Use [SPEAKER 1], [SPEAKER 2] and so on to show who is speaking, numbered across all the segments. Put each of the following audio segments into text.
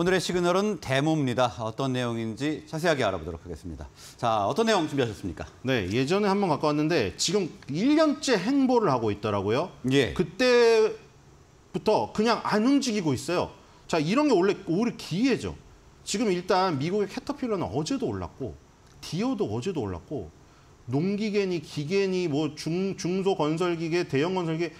[SPEAKER 1] 오늘의 시그널은 데모입니다. 어떤 내용인지 자세하게 알아보도록 하겠습니다. 자, 어떤 내용 준비하셨습니까?
[SPEAKER 2] 네, 예전에 한 번 갖고 왔는데 지금 1년째 행보를 하고 있더라고요.
[SPEAKER 1] 예.
[SPEAKER 2] 그때부터 그냥 안 움직이고 있어요. 자, 이런 게 원래 오히려 기회죠. 지금 일단 미국의 캐터필러는 어제도 올랐고 디오도 어제도 올랐고 농기계니 기계니 뭐 중, 중소 건설기계, 대형 건설기계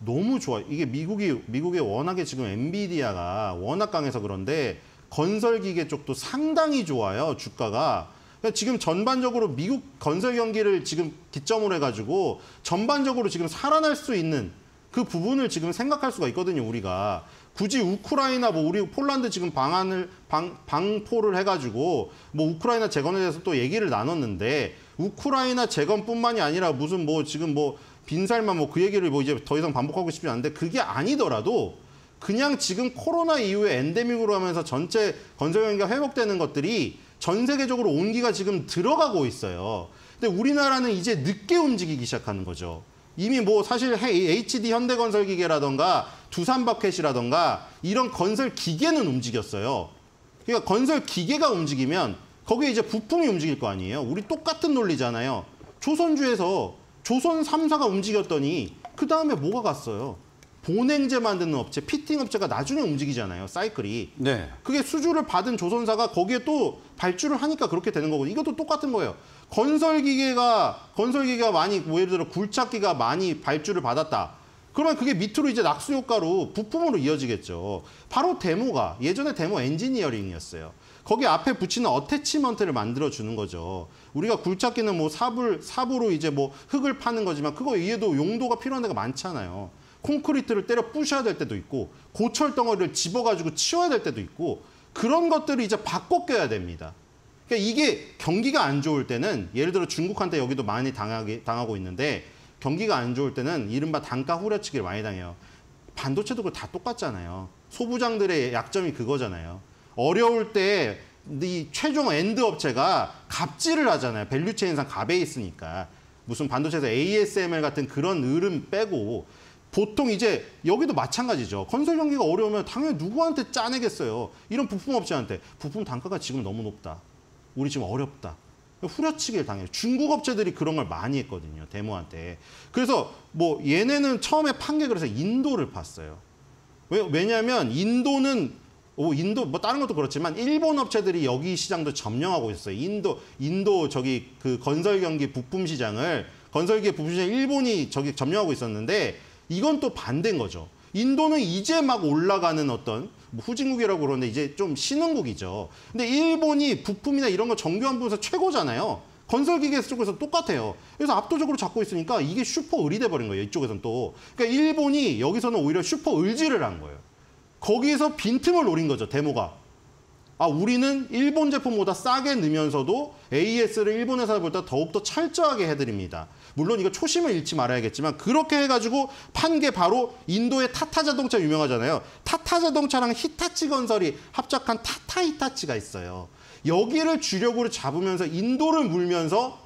[SPEAKER 2] 너무 좋아요. 이게 미국이 미국에 워낙에 지금 엔비디아가 워낙 강해서 그런데 건설 기계 쪽도 상당히 좋아요. 주가가. 그러니까 지금 전반적으로 미국 건설 경기를 지금 기점으로 해가지고 전반적으로 지금 살아날 수 있는 그 부분을 지금 생각할 수가 있거든요. 우리가 굳이 우크라이나 뭐 우리 폴란드 지금 방안을 방 방포를 해가지고 뭐 우크라이나 재건에 대해서 또 얘기를 나눴는데 우크라이나 재건뿐만이 아니라 무슨 뭐 지금 뭐 빈살만 뭐 그 얘기를 뭐 이제 더 이상 반복하고 싶지 않은데 그게 아니더라도 그냥 지금 코로나 이후에 엔데믹으로 하면서 전체 건설 경기가 회복되는 것들이 전 세계적으로 온기가 지금 들어가고 있어요. 근데 우리나라는 이제 늦게 움직이기 시작하는 거죠. 이미 뭐 사실 HD 현대건설 기계라던가 두산바켓이라던가 이런 건설 기계는 움직였어요. 그러니까 건설 기계가 움직이면 거기에 이제 부품이 움직일 거 아니에요. 우리 똑같은 논리잖아요. 조선주에서 조선 3사가 움직였더니 그 다음에 뭐가 갔어요? 보냉제 만드는 업체, 피팅 업체가 나중에 움직이잖아요. 사이클이.
[SPEAKER 1] 네.
[SPEAKER 2] 그게 수주를 받은 조선사가 거기에 또 발주를 하니까 그렇게 되는 거고 이것도 똑같은 거예요. 건설 기계가 건설 기계가 많이 뭐 예를 들어 굴착기가 많이 발주를 받았다. 그러면 그게 밑으로 이제 낙수 효과로 부품으로 이어지겠죠. 바로 데모가 예전에 데모 엔지니어링이었어요. 거기 앞에 붙이는 어태치먼트를 만들어 주는 거죠. 우리가 굴착기는 뭐 삽을 삽으로 이제 뭐 흙을 파는 거지만 그거 이해도 용도가 필요한 데가 많잖아요. 콘크리트를 때려 부셔야 될 때도 있고 고철 덩어리를 집어 가지고 치워야 될 때도 있고 그런 것들을 이제 바꿔 껴야 됩니다. 그러니까 이게 경기가 안 좋을 때는 예를 들어 중국한테 여기도 많이 당하게, 당하고 있는데 경기가 안 좋을 때는 이른바 단가 후려치기를 많이 당해요. 반도체도 그거 다 똑같잖아요. 소부장들의 약점이 그거잖아요. 어려울 때 이 최종 end 업체가 갑질을 하잖아요. 밸류체인상 갑에 있으니까. 무슨 반도체에서 ASML 같은 그런 흐름 빼고 보통 이제 여기도 마찬가지죠. 건설 경기가 어려우면 당연히 누구한테 짜내겠어요. 이런 부품 업체한테 부품 단가가 지금 너무 높다. 우리 지금 어렵다. 후려치기를 당해요. 중국 업체들이 그런 걸 많이 했거든요. 대모한테. 그래서 뭐 얘네는 처음에 판게 그래서 인도를 팠어요. 왜, 왜냐하면 인도는 오, 인도 뭐 다른 것도 그렇지만 일본 업체들이 여기 시장도 점령하고 있어요. 인도 인도 저기 그 건설 경기 부품 시장을 건설기계 부품 시장 일본이 저기 점령하고 있었는데 이건 또 반대인 거죠. 인도는 이제 막 올라가는 어떤 뭐 후진국이라고 그러는데 이제 좀 신흥국이죠. 근데 일본이 부품이나 이런 거 정교한 부분에서 최고잖아요. 건설기계 쪽에서 똑같아요. 그래서 압도적으로 잡고 있으니까 이게 슈퍼 을이 돼버린 거예요. 이쪽에서는 또. 그러니까 일본이 여기서는 오히려 슈퍼 을질을 한 거예요. 거기에서 빈틈을 노린 거죠, 데모가. 아, 우리는 일본 제품보다 싸게 넣으면서도 AS를 일본 회사보다 더욱더 철저하게 해드립니다. 물론 이거 초심을 잃지 말아야겠지만 그렇게 해가지고 판 게 바로 인도의 타타 자동차 유명하잖아요. 타타 자동차랑 히타치 건설이 합작한 타타 히타치가 있어요. 여기를 주력으로 잡으면서 인도를 물면서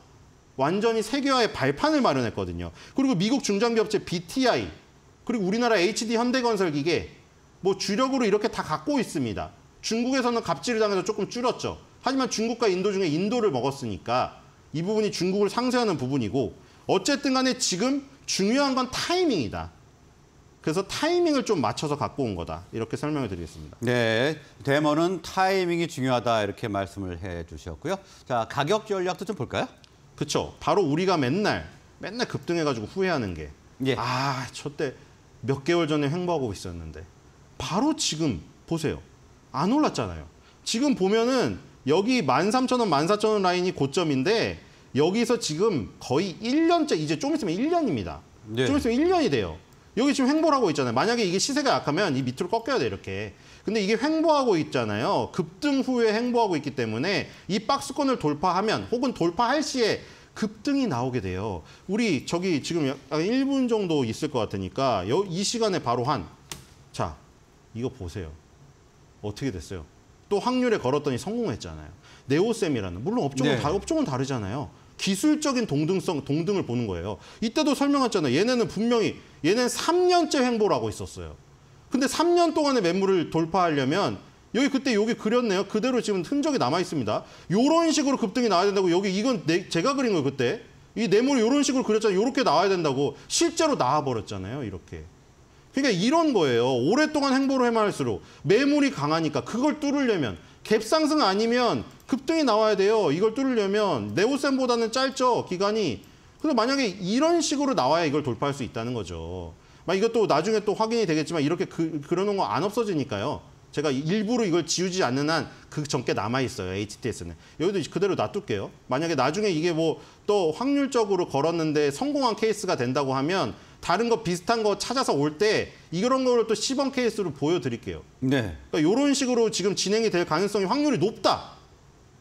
[SPEAKER 2] 완전히 세계화의 발판을 마련했거든요. 그리고 미국 중장기업체 BTI 그리고 우리나라 HD 현대건설 기계 뭐 주력으로 이렇게 다 갖고 있습니다. 중국에서는 갑질을 당해서 조금 줄었죠. 하지만 중국과 인도 중에 인도를 먹었으니까 이 부분이 중국을 상쇄하는 부분이고 어쨌든 간에 지금 중요한 건 타이밍이다. 그래서 타이밍을 좀 맞춰서 갖고 온 거다. 이렇게 설명을 드리겠습니다.
[SPEAKER 1] 네, 데모는 타이밍이 중요하다 이렇게 말씀을 해 주셨고요. 자, 가격 전략도 좀 볼까요?
[SPEAKER 2] 그렇죠. 바로 우리가 맨날 맨날 급등해가지고 후회하는 게
[SPEAKER 1] 예.
[SPEAKER 2] 아, 저때 몇 개월 전에 횡보하고 있었는데 바로 지금 보세요. 안 올랐잖아요. 지금 보면은 여기 13,000원, 14,000원 라인이 고점인데 여기서 지금 거의 1년째 이제 좀 있으면 1년입니다.
[SPEAKER 1] 네.
[SPEAKER 2] 좀 있으면 1년이 돼요. 여기 지금 횡보를 하고 있잖아요. 만약에 이게 시세가 약하면 이 밑으로 꺾여야 돼 이렇게. 근데 이게 횡보하고 있잖아요. 급등 후에 횡보하고 있기 때문에 이 박스권을 돌파하면 혹은 돌파할 시에 급등이 나오게 돼요. 우리 저기 지금 약 1분 정도 있을 것 같으니까 여- 이 시간에 바로 한 자, 이거 보세요. 어떻게 됐어요? 또 확률에 걸었더니 성공했잖아요. 네오셈이라는 물론 업종은
[SPEAKER 1] 네.
[SPEAKER 2] 다 업종은 다르잖아요. 기술적인 동등성 동등을 보는 거예요. 이때도 설명했잖아요. 얘네는 분명히 얘는 3년째 횡보를 하고 있었어요. 근데 3년 동안의 매물을 돌파하려면 여기 그때 여기 그렸네요. 그대로 지금 흔적이 남아 있습니다. 요런 식으로 급등이 나와야 된다고 여기 이건 내, 제가 그린 거예요 그때. 이 네모를 요런 식으로 그렸잖아요. 요렇게 나와야 된다고 실제로 나와 버렸잖아요. 이렇게. 그러니까 이런 거예요. 오랫동안 행보를 해말수록 매물이 강하니까 그걸 뚫으려면 갭상승 아니면 급등이 나와야 돼요. 이걸 뚫으려면 네오센보다는 짧죠 기간이. 그래서 만약에 이런 식으로 나와야 이걸 돌파할 수 있다는 거죠. 막 이것도 나중에 또 확인이 되겠지만 이렇게 그, 그려놓은 거안 없어지니까요. 제가 일부러 이걸 지우지 않는 한 그 전께 남아 있어요. HTS는 여기도 그대로 놔둘게요. 만약에 나중에 이게 뭐 또 확률적으로 걸었는데 성공한 케이스가 된다고 하면 다른 거 비슷한 거 찾아서 올 때 이런 거를 또 시범 케이스로 보여드릴게요.
[SPEAKER 1] 네.
[SPEAKER 2] 그러니까 이런 식으로 지금 진행이 될 가능성이 확률이 높다.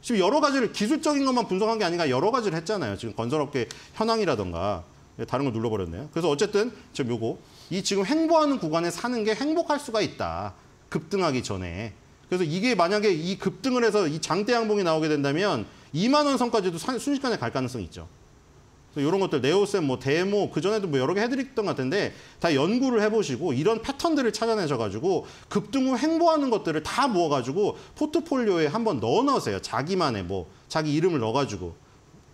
[SPEAKER 2] 지금 여러 가지를 기술적인 것만 분석한 게 아니라 여러 가지를 했잖아요. 지금 건설업계 현황이라던가 예, 다른 걸 눌러버렸네요. 그래서 어쨌든 지금 요거 이 지금 행보하는 구간에 사는 게 행복할 수가 있다. 급등하기 전에. 그래서 이게 만약에 이 급등을 해서 이 장대 양봉이 나오게 된다면 2만 원 선까지도 산- 순식간에 갈 가능성이 있죠. 이런 것들 네오셈 뭐 데모 그 전에도 뭐 여러 개 해드렸던 것 같은데 다 연구를 해보시고 이런 패턴들을 찾아내셔가지고 급등 후 행보하는 것들을 다 모아가지고 포트폴리오에 한번 넣어놓으세요. 자기만의 뭐 자기 이름을 넣어가지고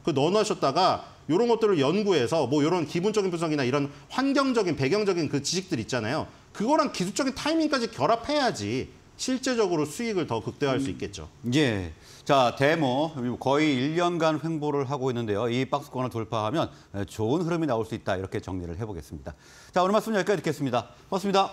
[SPEAKER 2] 그 넣어놓으셨다가 이런 것들을 연구해서 뭐 이런 기본적인 분석이나 이런 환경적인 배경적인 그 지식들 있잖아요. 그거랑 기술적인 타이밍까지 결합해야지 실제적으로 수익을 더 극대화할 수 있겠죠.
[SPEAKER 1] 예. 자, 데모 거의 1년간 횡보를 하고 있는데요. 이 박스권을 돌파하면 좋은 흐름이 나올 수 있다. 이렇게 정리를 해보겠습니다. 자, 오늘 말씀 여기까지 듣겠습니다. 고맙습니다.